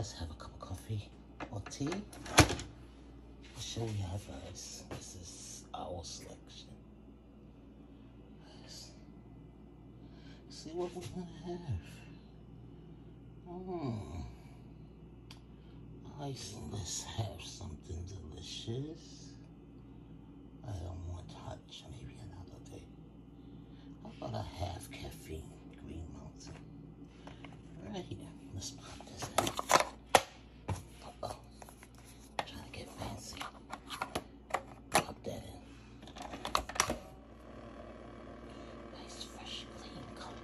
let's have a cup of coffee or tea. What we have guys? This is our selection. Let's see what we're gonna have. Hmm. Nice. Let's have something delicious. I don't want touch. Maybe another day. How about a half caffeine green mountain? Right. Let's pop this out. Uh-oh. Trying to get fancy. Pop that in. Nice, fresh, clean color.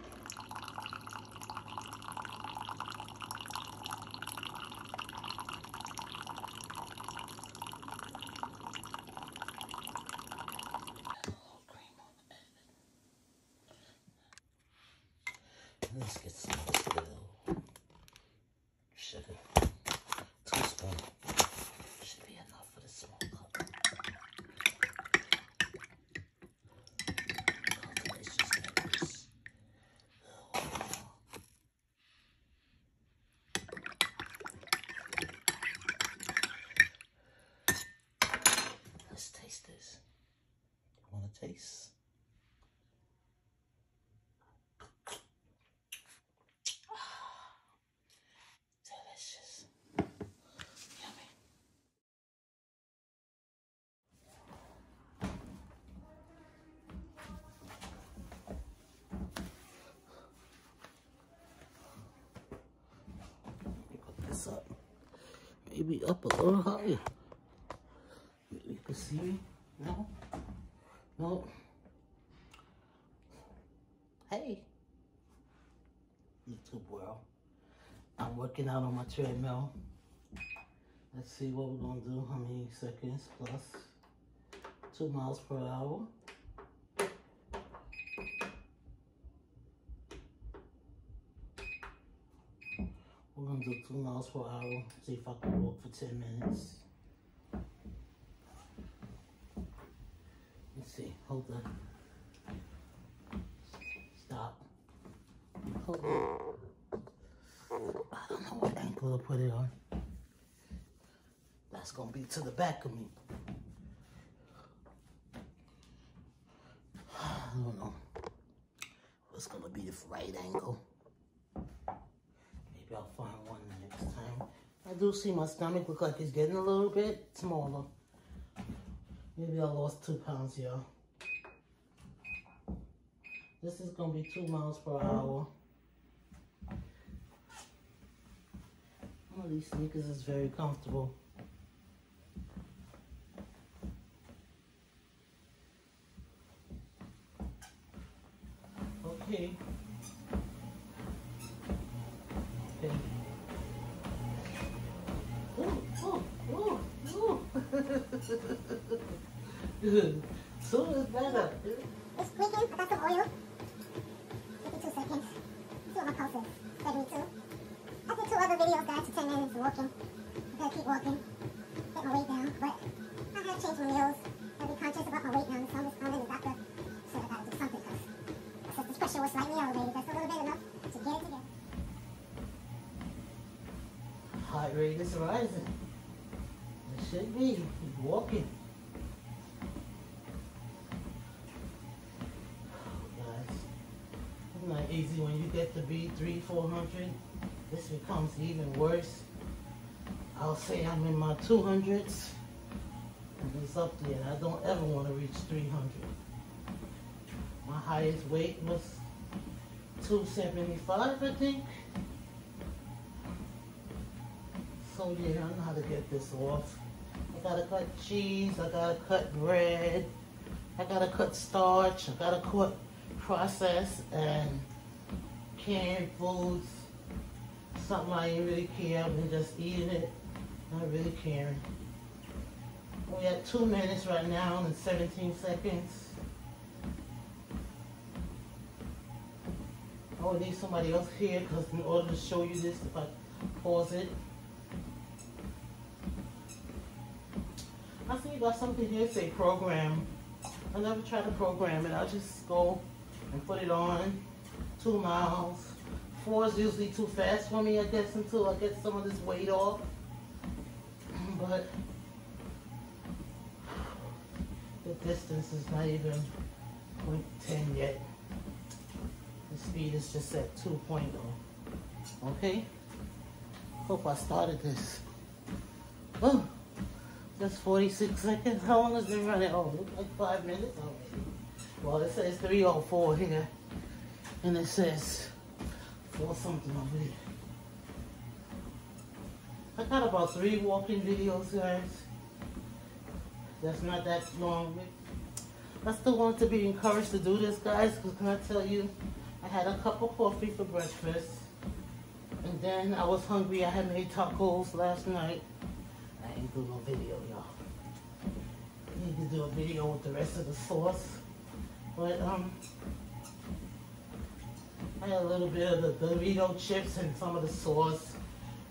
little cream on it. Let's get some of this little sugar. Two spoons. Should be enough for the small cup. Oh, delicious Let's taste this. You want to taste? Delicious. Yummy. Let me put this up. Maybe up a little higher. You can see me. No? No. Hey. YouTube world. I'm working out on my treadmill. Let's see what we're gonna do. How many seconds plus two miles per hour. We're gonna do two miles per hour. See if I can walk for 10 minutes. Let's see. Hold on. Stop. Hold on. I don't know what angle to put it on. That's gonna be to the back of me. I don't know. What's gonna be the right angle? I'll find one next time. I do see my stomach look like it's getting a little bit smaller. Maybe I lost two pounds, y'all. This is gonna be two miles per hour. Of these sneakers is very comfortable. Videos, guys, to 10 minutes walking. I gotta keep walking. Get my weight down. But I gotta change my meals. I'll be conscious about my weight now. So I'm just calling the doctor. so I gotta do something because the pressure was slightly elevated. That's a little bit enough to get it together. Heart rate is rising. It should be. Keep walking. It's not easy when you get to be three, four hundred. This becomes even worse. I'll say I'm in my two hundreds. And it's up there. I don't ever want to reach 300. My highest weight was 275, I think. So yeah, I know how to get this off. I gotta cut cheese, I gotta cut bread, I gotta cut starch, I gotta cut processed and canned foods. Something I ain't really care, I've been just eating it, not really caring. We're at two minutes right now and 17 seconds. I would need somebody else here because in order to show you this, if I pause it, I see you got something here say program. I never try to program it. I'll just go and put it on. Two miles, four is usually too fast for me, I guess, until I get some of this weight off. But the distance is not even 0.10 yet. The speed is just at 2.0. Okay? Hope I started this. Oh, that's 46 seconds. How long has it been running? Oh, like five minutes oh, already. Well, it says 304 here. And it says 4 something over here. I got about three walking videos, guys. That's not that long. I still want to be encouraged to do this, guys, because can I tell you, I had a cup of coffee for breakfast. And then I was hungry. I had made tacos last night. I ain't do no video, y'all. I need to do a video with the rest of the sauce. But, um, A little bit of the Dorito chips and some of the sauce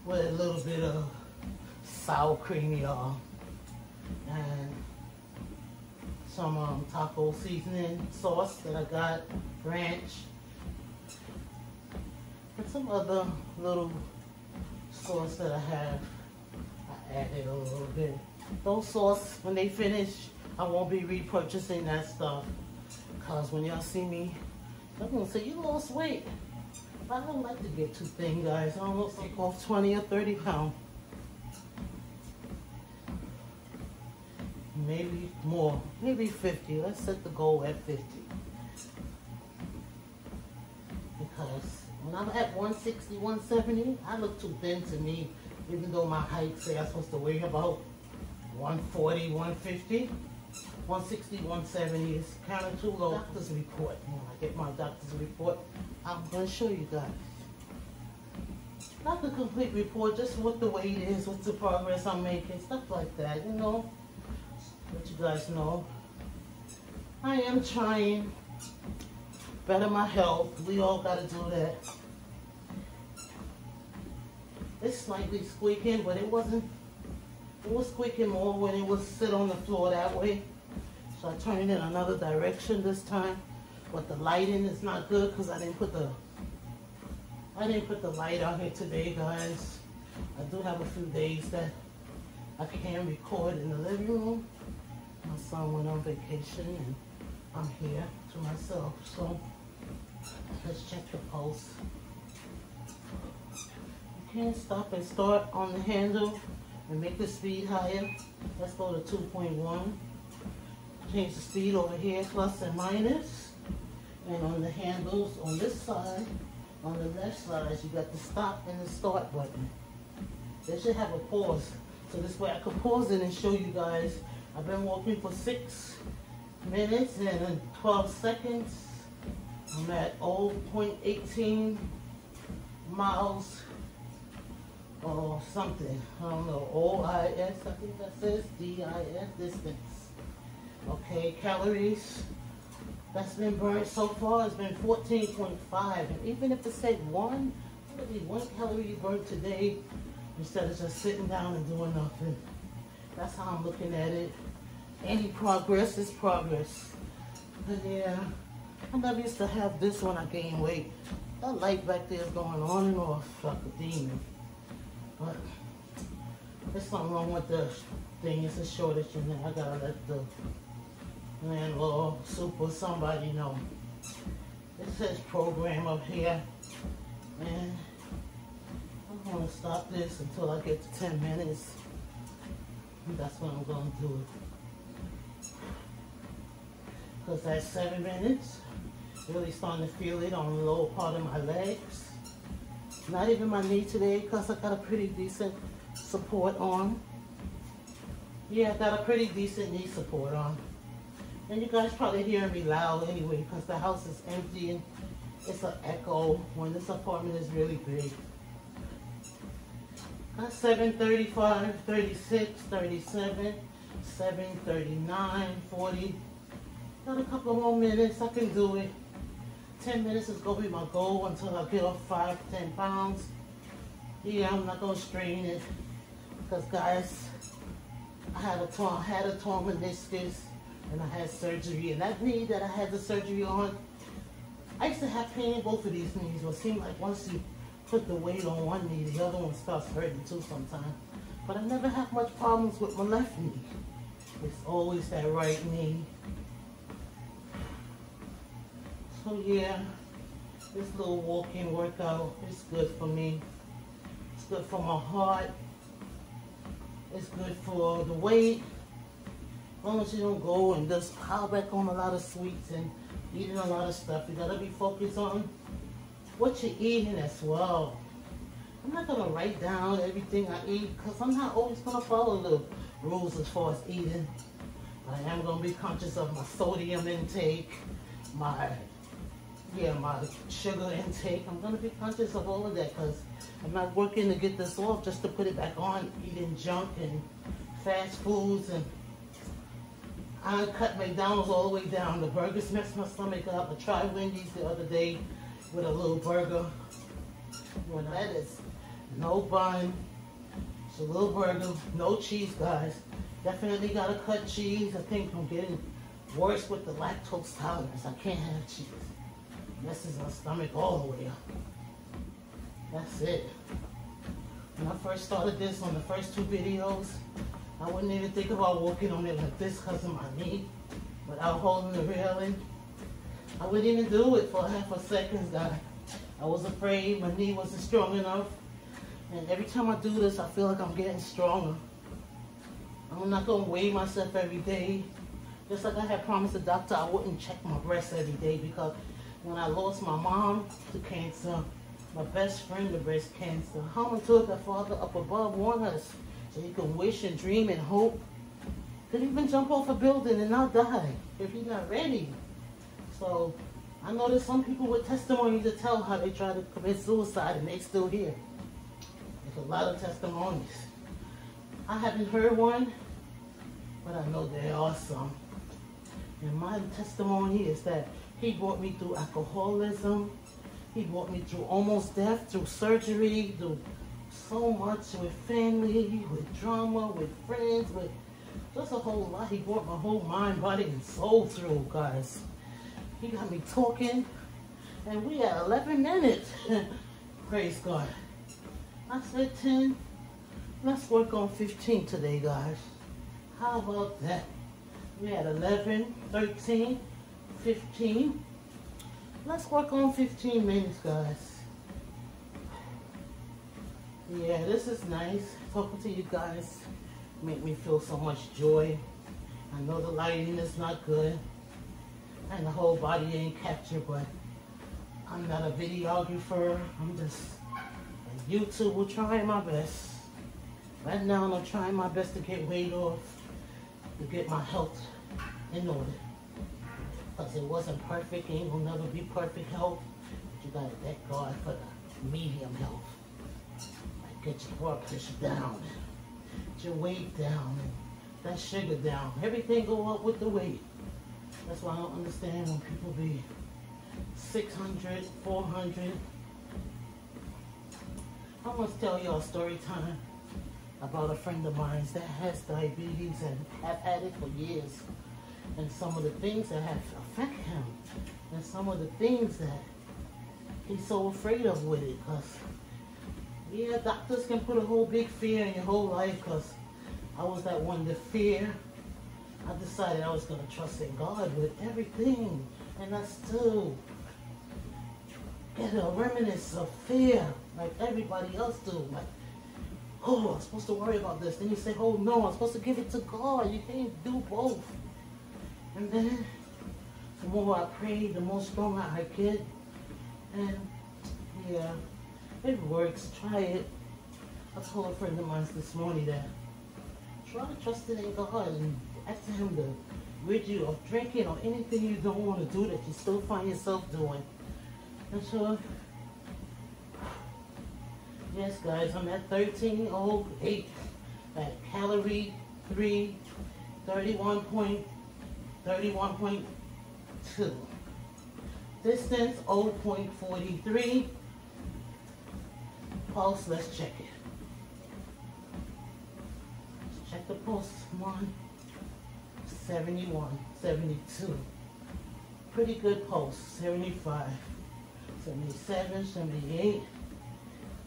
with a little bit of sour cream, y'all. And some um, taco seasoning sauce that I got, ranch. And some other little sauce that I have. I added a little bit. Those sauce, when they finish, I won't be repurchasing that stuff. Because when y'all see me, To say, you lost weight. I don't like to get too thin, guys. I don't almost take off 20 or 30 pounds. Maybe more, maybe 50. Let's set the goal at 50. Because when I'm at 160, 170, I look too thin to me, even though my height say I'm supposed to weigh about 140, 150. 160, 170 is kind of too low. Doctor's report. When I get my doctor's report, I'm going to show you guys. Not the complete report, just what the weight is, what's the progress I'm making, stuff like that, you know. Let you guys know. I am trying better my health. We all got to do that. It's slightly squeaking, but it wasn't. It was squeaking more when it was sit on the floor that way. So I turned in another direction this time. But the lighting is not good because I didn't put the I didn't put the light out here today, guys. I do have a few days that I can record in the living room. My son went on vacation and I'm here to myself. So let's check the pulse. You can stop and start on the handle and make the speed higher. Let's go to 2.1. Change the speed over here, plus and minus. And on the handles on this side, on the left side, you got the stop and the start button. They should have a pause. So this way I can pause it and show you guys. I've been walking for six minutes and 12 seconds. I'm at 0.18 miles or something. I don't know. O-I-S, I think that says D-I-S, distance. Okay, calories that's been burnt so far has been 14.5. And even if it said one, maybe one calorie you burnt today instead of just sitting down and doing nothing. That's how I'm looking at it. Any progress is progress. But yeah, I never used to have this when I gained weight. That light back there is going on and off like a demon. But there's something wrong with the thing. It's a shortage in there. I gotta let the landlord, super, somebody know. It says program up here. And I'm gonna stop this until I get to 10 minutes. That's when I'm gonna do it. Because that's seven minutes. Really starting to feel it on the lower part of my legs. Not even my knee today because I got a pretty decent support on. Yeah, I got a pretty decent knee support on. And you guys probably hearing me loud anyway because the house is empty and it's an echo when this apartment is really big. Got 735, 36, 37, 739, 40. Got a couple more minutes. I can do it. 10 minutes is to be my goal until I get off 5, 10 pounds. Yeah, I'm not to strain it because guys, I had a torn, had a torn meniscus and I had surgery. And that knee that I had the surgery on, I used to have pain in both of these knees. But it seemed like once you put the weight on one knee, the other one starts hurting too sometimes. But I never have much problems with my left knee. It's always that right knee. So yeah, this little walking workout is good for me. It's good for my heart. It's good for the weight. As long as you don't go and just pile back on a lot of sweets and eating a lot of stuff, you gotta be focused on what you're eating as well. I'm not gonna write down everything I eat because I'm not always gonna follow the rules as far as eating. I am gonna be conscious of my sodium intake, my yeah, my sugar intake. I'm gonna be conscious of all of that because I'm not working to get this off just to put it back on, eating junk and fast foods and I cut McDonald's all the way down. The burgers messed my stomach up. I tried Wendy's the other day with a little burger. That is no bun, it's a little burger, no cheese, guys. Definitely gotta cut cheese. I think I'm getting worse with the lactose tolerance. I can't have cheese. Messes my stomach all the way up. That's it. When I first started this on the first two videos, I wouldn't even think about walking on it like this because of my knee without holding the railing. I wouldn't even do it for half a second, guys. I was afraid my knee wasn't strong enough. And every time I do this, I feel like I'm getting stronger. I'm not gonna weigh myself every day. Just like I had promised the doctor I wouldn't check my breasts every day because when I lost my mom to cancer, my best friend to breast cancer, how much told that Father up above warn us so you can wish and dream and hope. Could even jump off a building and not die if you're not ready. So I know there's some people with testimony to tell how they try to commit suicide and they still here. There's a lot of testimonies. I haven't heard one, but I know there are some. And my testimony is that he brought me through alcoholism. He brought me through almost death, through surgery, through so much with family, with drama, with friends, with just a whole lot. He brought my whole mind, body, and soul through, guys. He got me talking, and we had 11 minutes. Praise God. I said 10. Let's work on 15 today, guys. How about that? We had 11, 13, 15. Let's work on 15 minutes, guys. Yeah, this is nice. Talking to you guys make me feel so much joy. I know the lighting is not good and the whole body ain't captured, but I'm not a videographer. I'm just a YouTuber trying my best. Right now, I'm trying my best to get weight off, to get my health in order. Because it wasn't perfect, ain't gonna never be perfect health. But you gotta thank God for the medium health. Get your blood pressure down, get your weight down, that sugar down. Everything go up with the weight. That's why I don't understand when people be 600, 400. I must tell y'all a story time about a friend of mine that has diabetes and have had it for years. And some of the things that have affected him. And some of the things that he's so afraid of with it. Because, yeah, doctors can put a whole big fear in your whole life because I was that one to fear I decided I was going to trust in God with everything. And I still get a remnants of fear like everybody else do. Like, oh, I'm supposed to worry about this. Then you say, oh no, I'm supposed to give it to God. You can't do both. And then the more I pray, the more stronger I get. And yeah, it works. Try it. I told a friend of mine this morning that try to trust in God and ask him to rid you of drinking or anything you don't want to do that you still find yourself doing. And so, yes, guys, I'm at 1308 at calorie 3, 31.31.2. Distance 0.43. Pulse, let's check it. Let's check the pulse. Come on. 71, 72. Pretty good pulse. 75, 77, 78,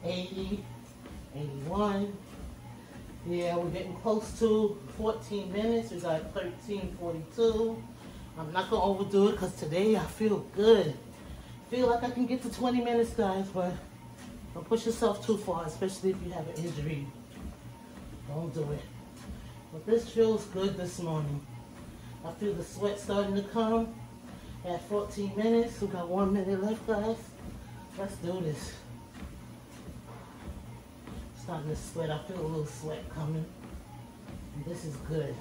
80, 81. Yeah, we're getting close to 14 minutes. We got 1342. I'm not gonna overdo it because today I feel good. Feel like I can get to 20 minutes, guys, but don't push yourself too far, especially if you have an injury. Don't do it. But this feels good this morning. I feel the sweat starting to come at 14 minutes. We got one minute left, guys. Let's do this. Starting to sweat. I feel a little sweat coming. And this is good.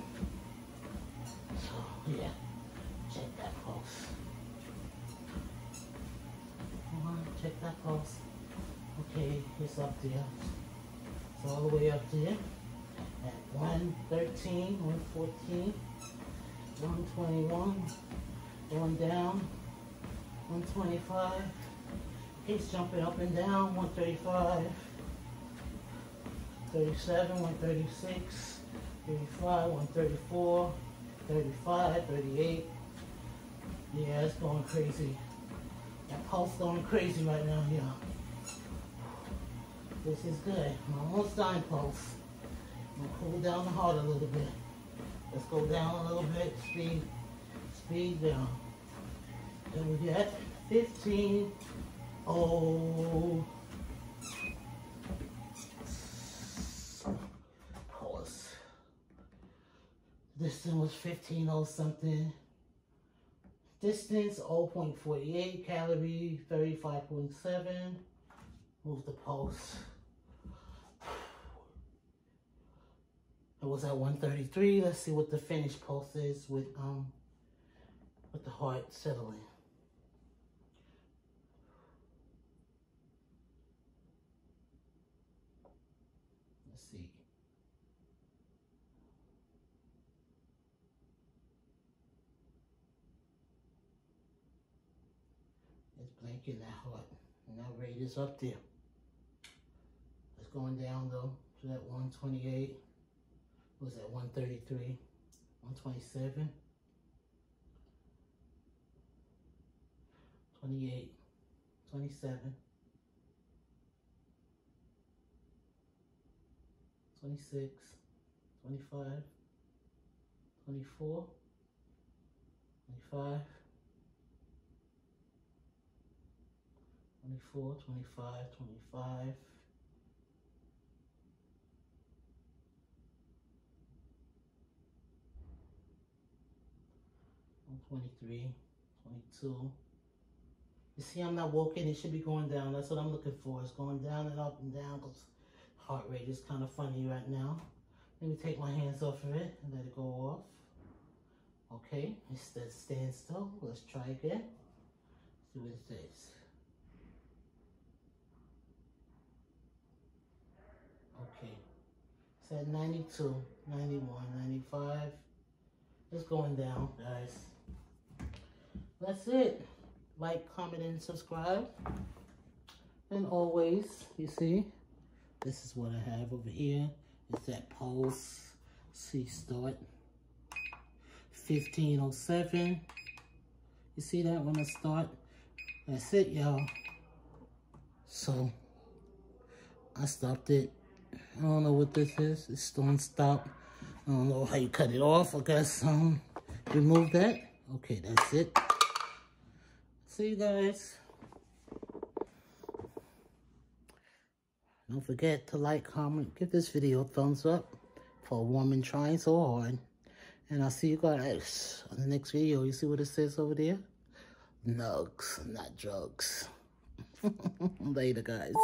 So, yeah. Check that pulse. Come on, check that pulse. Okay, it's up there. It's all the way up there. At 113, 114, 121. Going down. 125. He's jumping up and down. 135. 37, 136, 35, 134, 35, 38. Yeah, it's going crazy. That pulse going crazy right now, y'all. This is good. I'm almost dying pulse. I'm gonna cool down the heart a little bit. Let's go down a little bit. Speed, speed down. And we get 15. Oh. Pause. Distance was 15 oh something. Distance 0.48, calorie 35.7. Move the pulse. It was at 133. Let's see what the finished pulse is with um with the heart settling. Let's see. It's blanking that heart. And that rate is up there. It's going down though to that 128. Was that 133? 127. 28. 27. 26, 25, 24, 25, 24, 25, 25, 23, 22. You see, I'm not walking. It should be going down. That's what I'm looking for. It's going down and up and down because heart rate is kind of funny right now. Let me take my hands off of it and let it go off. Okay, it's that stand still. Let's try again. See what it says. Okay, it's at 92, 91, 95. It's going down, guys. That's it. Like, comment, and subscribe. And always, you see, this is what I have over here. It's that pulse. See, start. 1507. You see that when I start? That's it, y'all. So, I stopped it. I don't know what this is. It's don't stop. I don't know how you cut it off. I guess um, remove that. Okay, that's it. See you guys. Don't forget to like, comment, give this video a thumbs up for a woman trying so hard. And I'll see you guys on the next video. You see what it says over there? Nugs, not drugs. Later, guys.